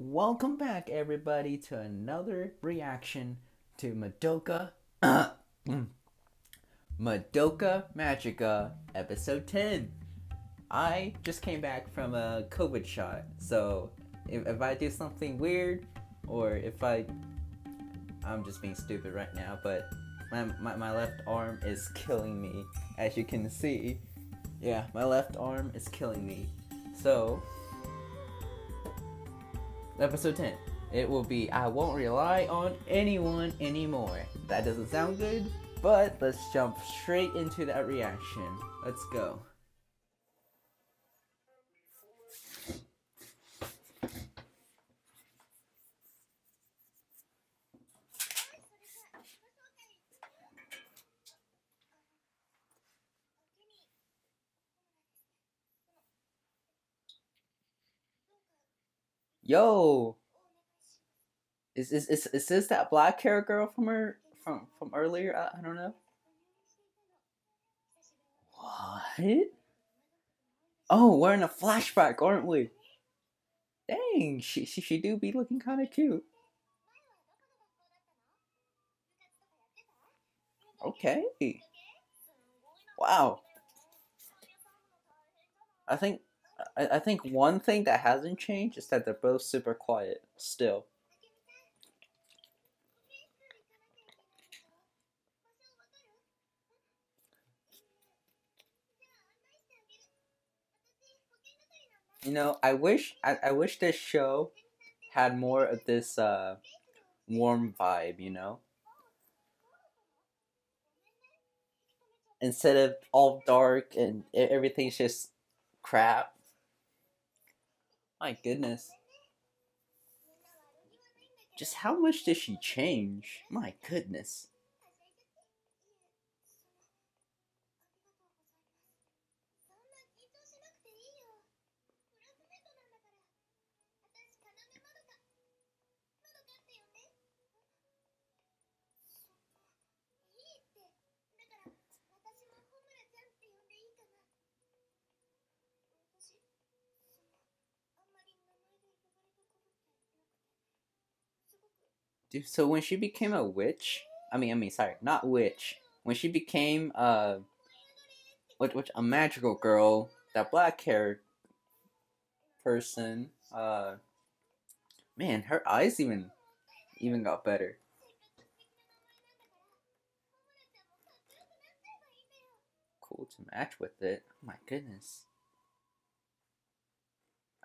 Welcome back, everybody, to another reaction to Madoka. Madoka Magica, episode 10. I just came back from a COVID shot, so if, if I do something weird, or if I. I'm just being stupid right now, but my, my, my left arm is killing me, as you can see. Yeah, my left arm is killing me. So, episode 10. It will be I won't rely on anyone anymore. That doesn't sound good, but let's jump straight into that reaction. Let's go. Yo, is is is, is this that black hair girl from her from from earlier? I, I don't know. What? Oh, we're in a flashback, aren't we? Dang, she she, she do be looking kind of cute. Okay. Wow. I think I, I think one thing that hasn't changed is that they're both super quiet still. You know, I wish I, I wish this show had more of this uh, warm vibe, you know? Instead of all dark and everything's just crap. My goodness. Just how much did she change? My goodness. So when she became a witch, I mean, I mean, sorry, not witch. When she became uh, which, which a magical girl, that black hair person, uh, man, her eyes even, even got better. Cool to match with it. Oh my goodness.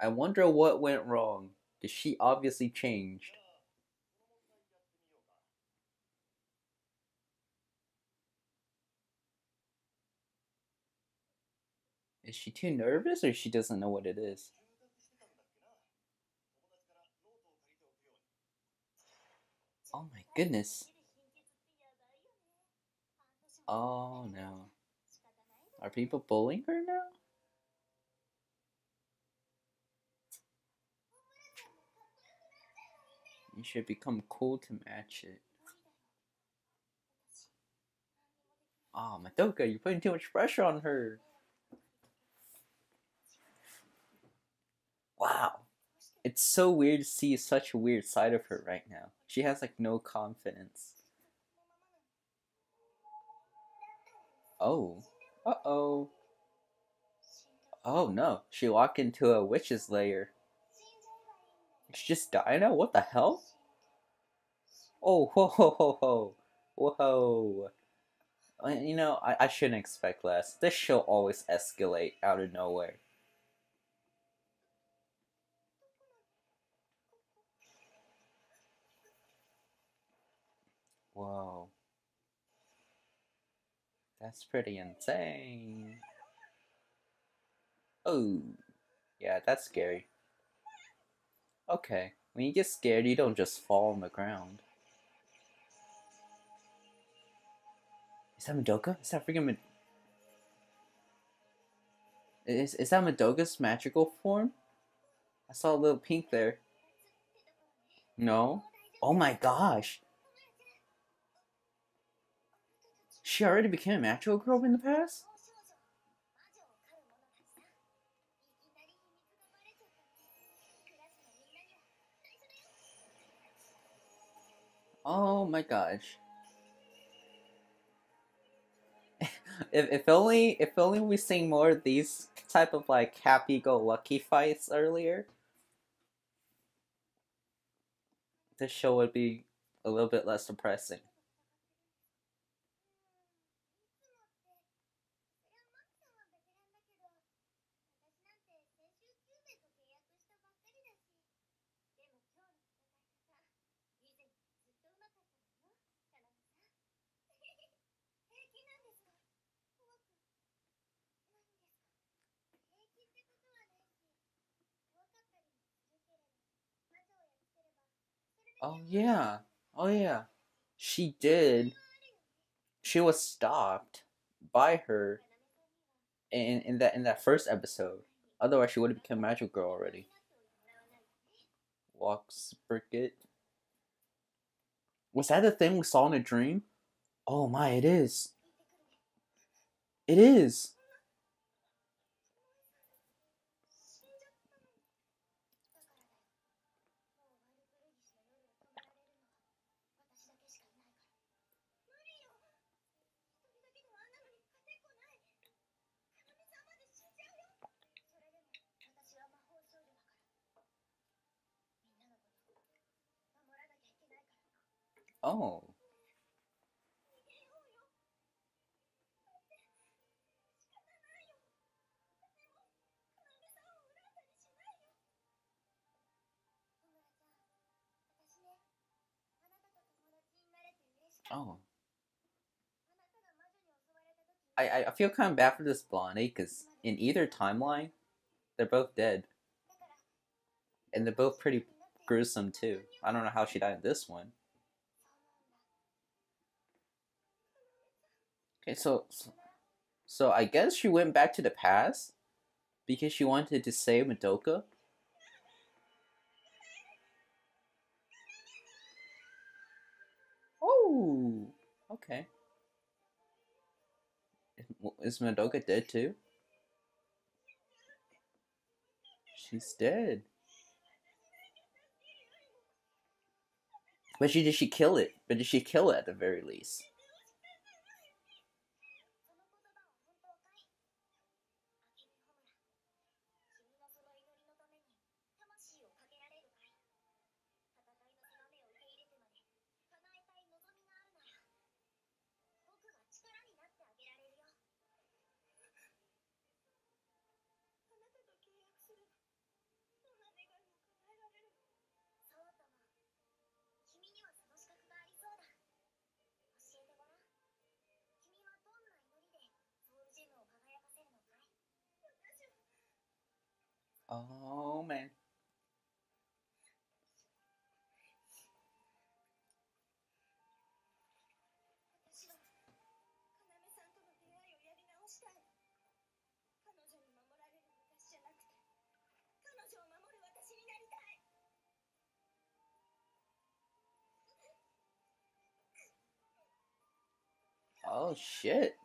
I wonder what went wrong. Cause she obviously changed. Is she too nervous or she doesn't know what it is? Oh my goodness. Oh no. Are people bullying her now? You should become cool to match it. Oh, Madoka, you're putting too much pressure on her. Wow. It's so weird to see such a weird side of her right now. She has like no confidence. Oh. Uh oh. Oh no. She walked into a witch's lair. She just now? What the hell? Oh, whoa, whoa, whoa. Whoa. You know, I, I shouldn't expect less. This show always escalate out of nowhere. Whoa. That's pretty insane. Oh. Yeah, that's scary. Okay. When you get scared, you don't just fall on the ground. Is that Madoka? Is that freaking Mad Is, is that Madoka's magical form? I saw a little pink there. No? Oh my gosh. She already became a magical girl in the past? Oh my gosh. if, if only if only we seen more of these type of like happy go lucky fights earlier. This show would be a little bit less depressing. Oh yeah. Oh yeah. She did. She was stopped by her in in that in that first episode. Otherwise, she would have become Magic Girl already. Walks Bricket. Was that the thing we saw in a dream? Oh my, it is. It is. Oh. Oh. I, I feel kind of bad for this Blondie because in either timeline, they're both dead. And they're both pretty gruesome too. I don't know how she died in this one. Okay, so, so I guess she went back to the past because she wanted to save Madoka. Oh, okay. Is Madoka dead too? She's dead. But she did she kill it? But did she kill it at the very least? Oh man. Oh shit.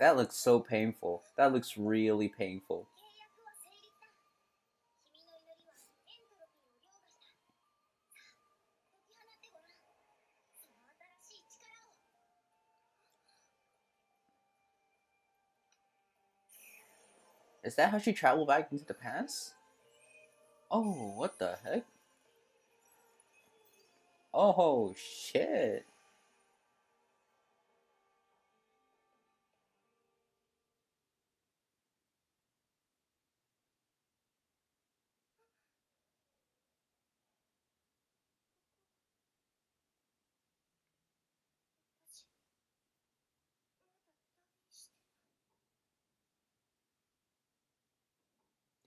That looks so painful. That looks really painful. Is that how she traveled back into the past? Oh, what the heck? Oh, shit.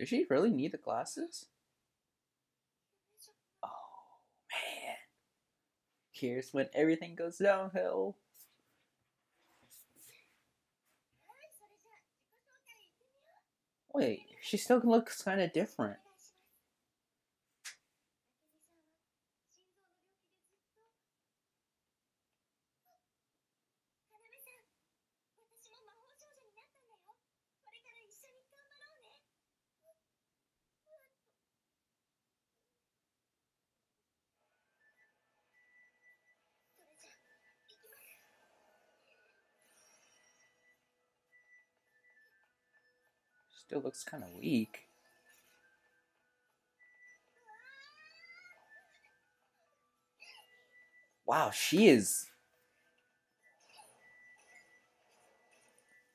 Does she really need the glasses? Oh, man. Here's when everything goes downhill. Wait, she still looks kind of different. Still looks kind of weak. Wow, she is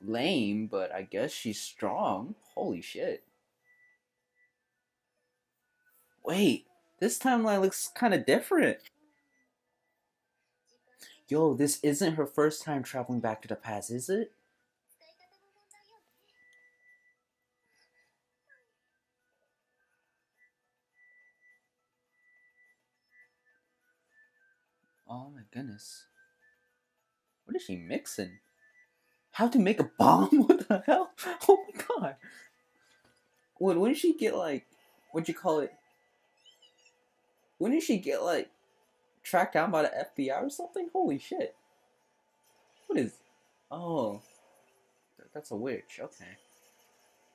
lame, but I guess she's strong. Holy shit. Wait, this timeline looks kind of different. Yo, this isn't her first time traveling back to the past, is it? Goodness. What is she mixing? How to make a bomb? What the hell? Oh my god. When when did she get like what'd you call it? When did she get like tracked down by the FBI or something? Holy shit. What is Oh. That's a witch, okay.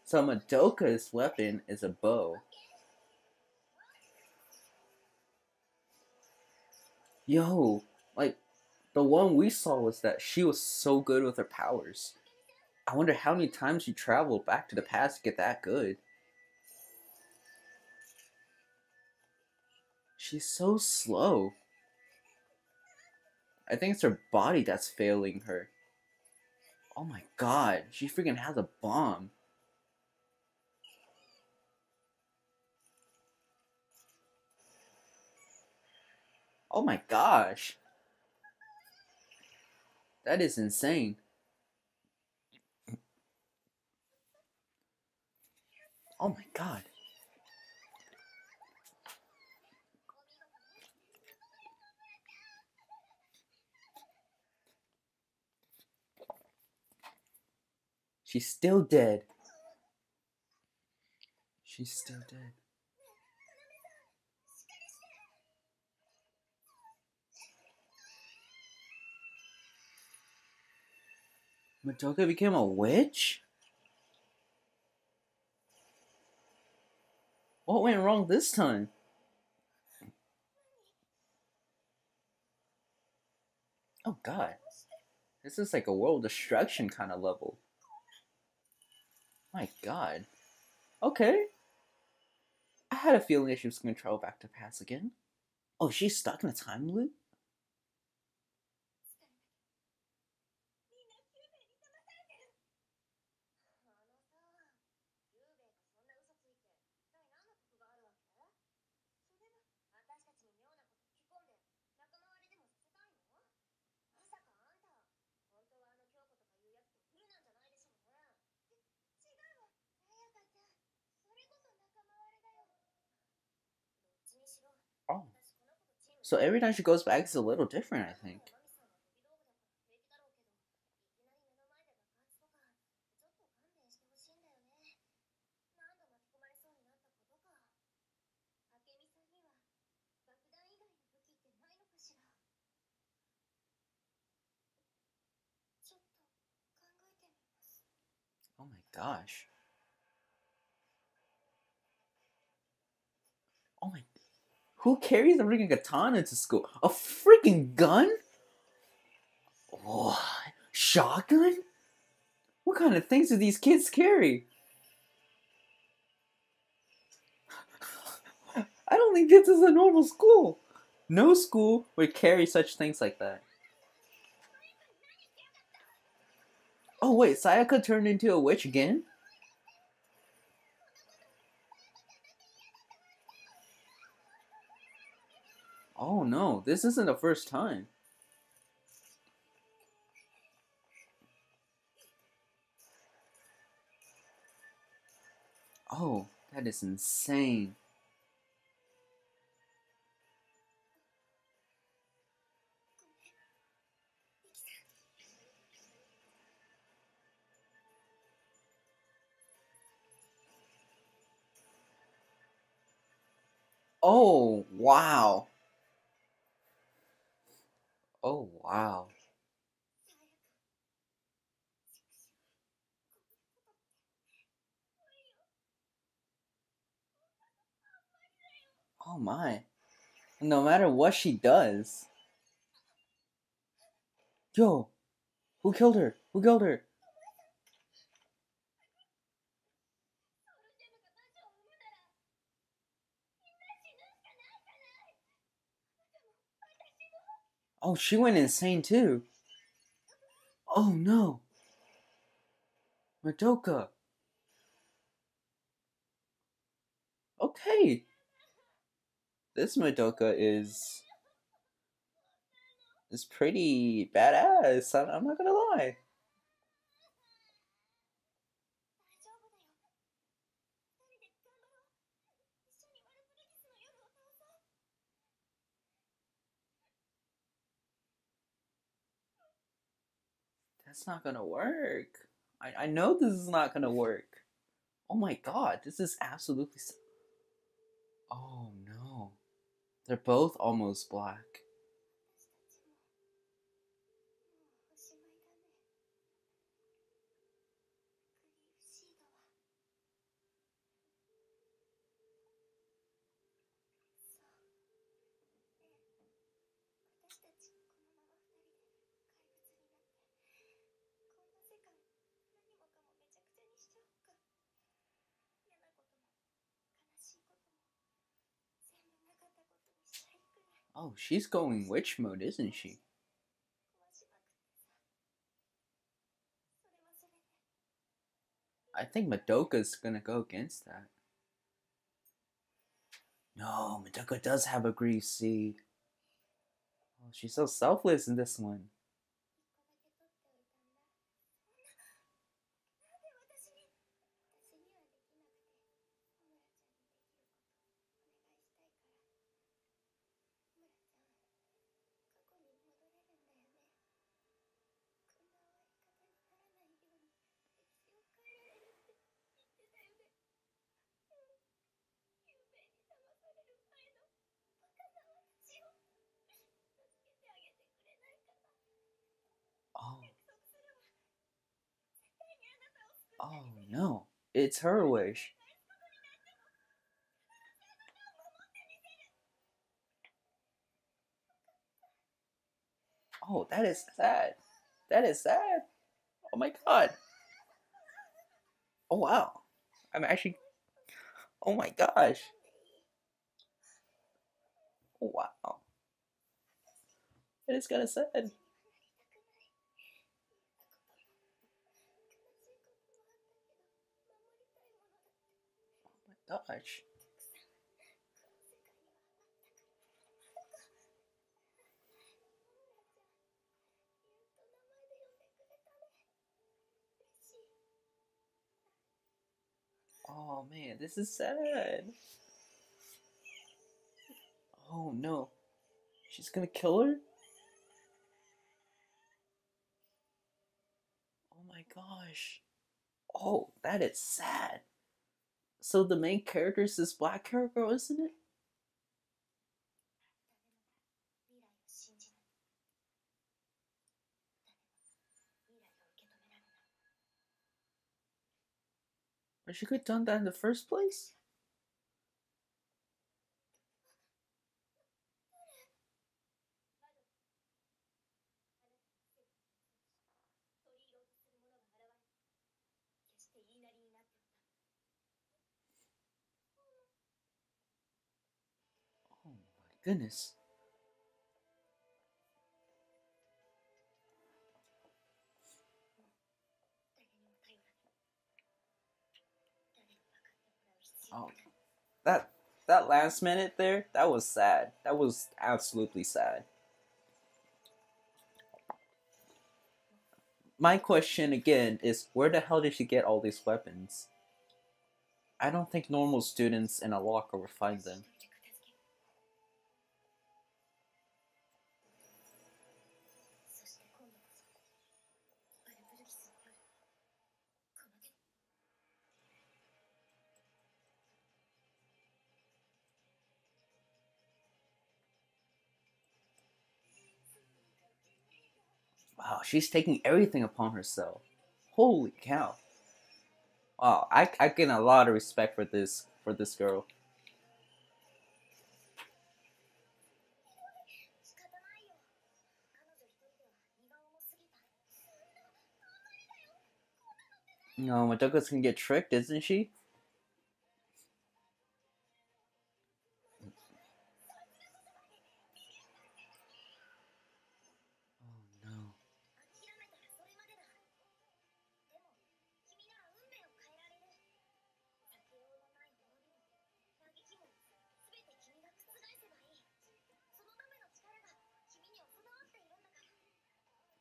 So Madoka's weapon is a bow. Yo, the one we saw was that she was so good with her powers. I wonder how many times she traveled back to the past to get that good. She's so slow. I think it's her body that's failing her. Oh my god, she freaking has a bomb. Oh my gosh. That is insane. Oh my god. She's still dead. She's still dead. Madoka became a witch? What went wrong this time? Oh god. This is like a world destruction kind of level. My god. Okay. I had a feeling she was going to travel back to past again. Oh, she's stuck in a time loop? Oh. So every time she goes back, it's a little different, I think. Oh my gosh. Who carries a freaking katana to school? A freaking gun? What? Shotgun? What kind of things do these kids carry? I don't think this is a normal school. No school would carry such things like that. Oh wait, Sayaka turned into a witch again? Oh no, this isn't the first time. Oh, that is insane. Oh, wow. Oh, wow. Oh my. No matter what she does. Yo, who killed her? Who killed her? Oh, she went insane too. Oh no. Madoka. Okay. This Madoka is is pretty badass. I'm, I'm not gonna lie. that's not gonna work. I, I know this is not gonna work. Oh my god, this is absolutely. Oh no. They're both almost black. Oh, she's going witch mode, isn't she? I think Madoka's gonna go against that. No, Madoka does have a grief seed. Oh, she's so selfless in this one. No, it's her wish. Oh, that is sad. That is sad. Oh my god. Oh wow. I'm actually. Oh my gosh. Wow. It is kind of sad. Oh man, this is sad. Oh no. She's gonna kill her? Oh my gosh. Oh, that is sad. So the main character is this black character, girl, isn't it? But she could have done that in the first place? goodness. Oh, that that last minute there, that was sad. That was absolutely sad. My question again is where the hell did she get all these weapons? I don't think normal students in a locker would find them. wow, she's taking everything upon herself. Holy cow. Wow, I, I gain a lot of respect for this for this girl. No, Madoka's gonna get tricked, isn't she?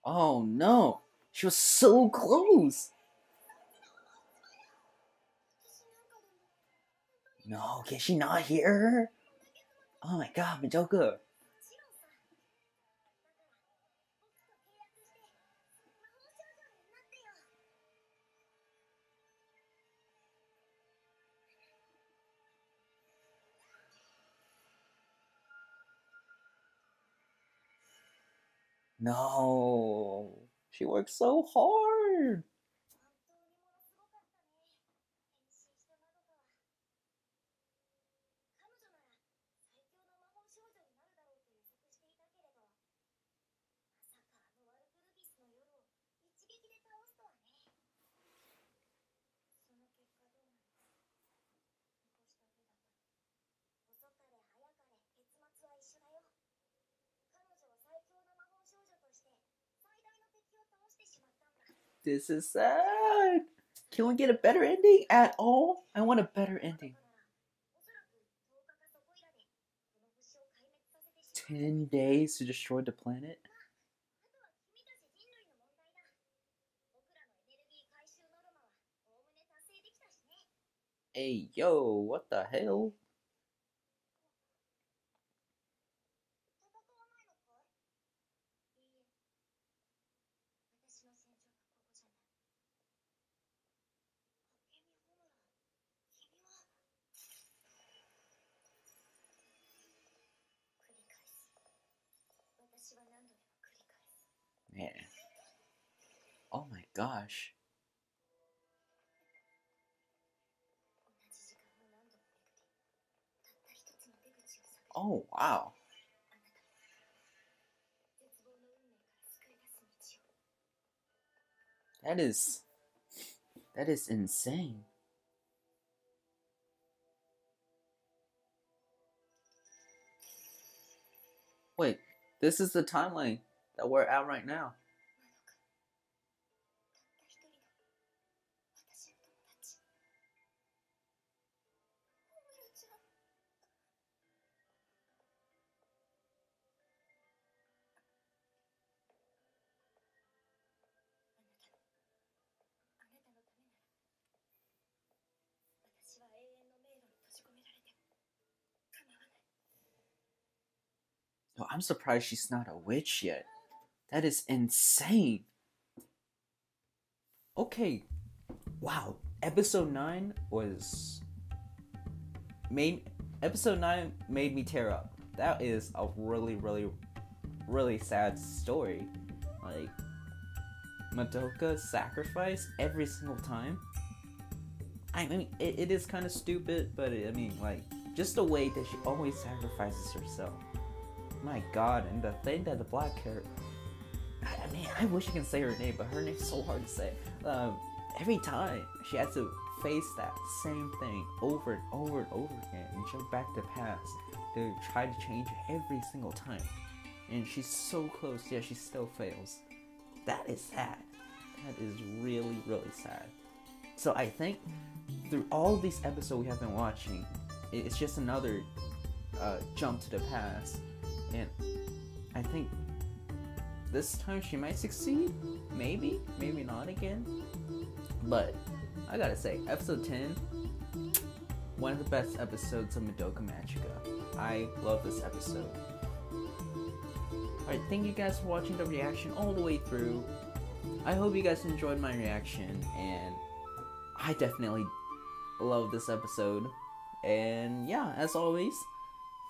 Oh no! She was so close! No, can she not hear her? Oh my god, Madoka! No! She worked so hard! This is sad. Can we get a better ending at all? I want a better ending. 10 days to destroy the planet? Hey, yo, what the hell? Man. Oh my gosh. Oh, wow. That is... That is insane. Wait, this is the timeline that we're at right now. I'm surprised she's not a witch yet. That is insane. Okay. Wow. Episode 9 was made episode 9 made me tear up. That is a really really really sad story. Like Madoka sacrifice every single time. I mean, it, it is kind of stupid, but I mean, like, just the way that she always sacrifices herself. My god, and the thing that the black character. I I wish I can say her name, but her name's so hard to say. Um, every time she has to face that same thing over and over and over again and jump back to past to try to change every single time. And she's so close, yet she still fails. That is sad. That is really, really sad. So I think through all these episodes we have been watching, it's just another uh, jump to the past, and I think this time she might succeed. Maybe, maybe not again. But I gotta say, episode 10, one of the best episodes of Madoka Magica. I love this episode. Alright, thank you guys for watching the reaction all the way through. I hope you guys enjoyed my reaction, and I definitely love this episode. And yeah, as always,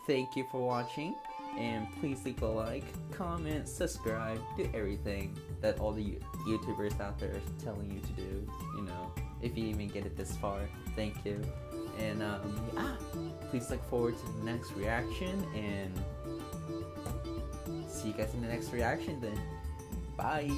thank you for watching. And please leave a like, comment, subscribe, do everything that all the YouTubers out there are telling you to do. You know, if you even get it this far, thank you. And um, yeah, please look forward to the next reaction. And see you guys in the next reaction then. Bye.